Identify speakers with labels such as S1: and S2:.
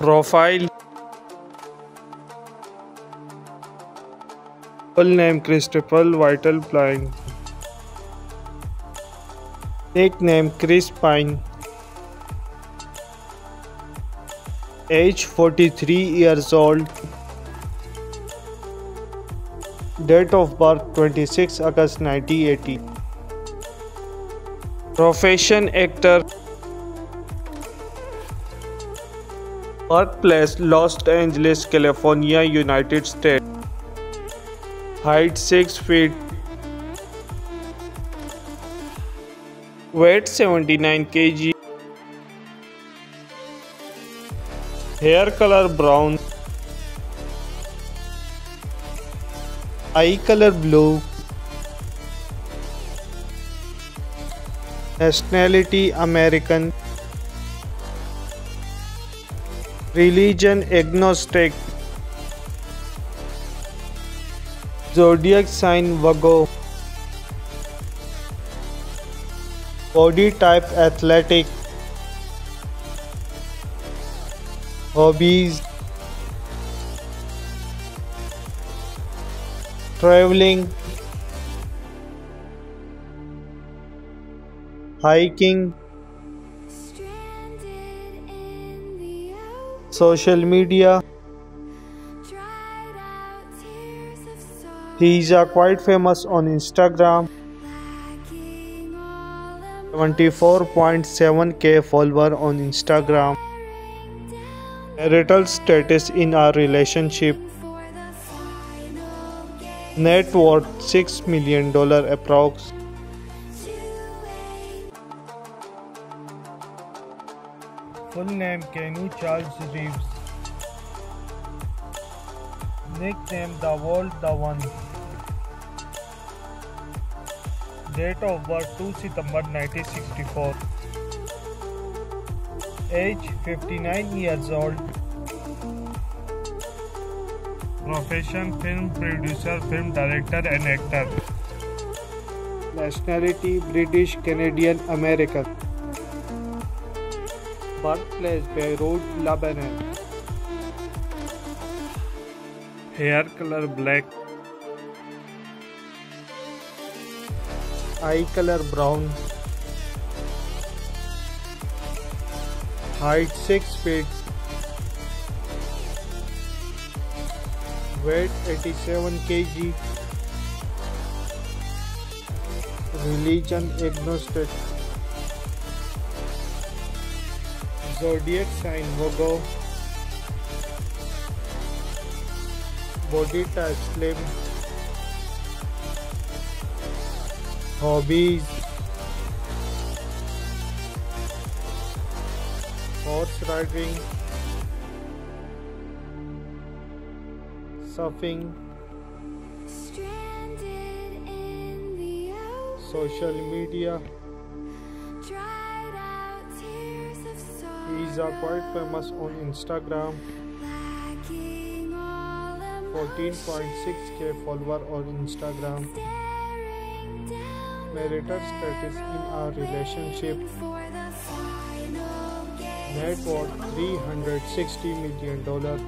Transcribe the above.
S1: Profile full name Christopher Whitelaw Pine nickname Chris Pine age 43 years old date of birth 26 august 1980 profession actor Birthplace Los Angeles, California, United States. Height 6 feet. Weight 79 kg. Hair color brown. Eye color blue. Nationality American. Religion agnostic. Zodiac sign Virgo. Body type athletic. Hobbies Traveling Hiking Social media. He is quite famous on Instagram. 24.7k follower on Instagram. Marital status in our relationship. Net worth 6 million dollar approx full name Keanu Charles Reeves nickname the world the one date of birth 2 September 1964 age 59 years old profession film producer film director and actor nationality british canadian american birthplace beirut lebanon hair color black eye color brown height 6 feet weight 87 kg religion agnostic zodiac sign Virgo body type slim. Hobbies. Horse riding, surfing, social media. these are quite famous on Instagram. 14.6k follower on Instagram. Marital status in our relationship. Net worth 360 million dollar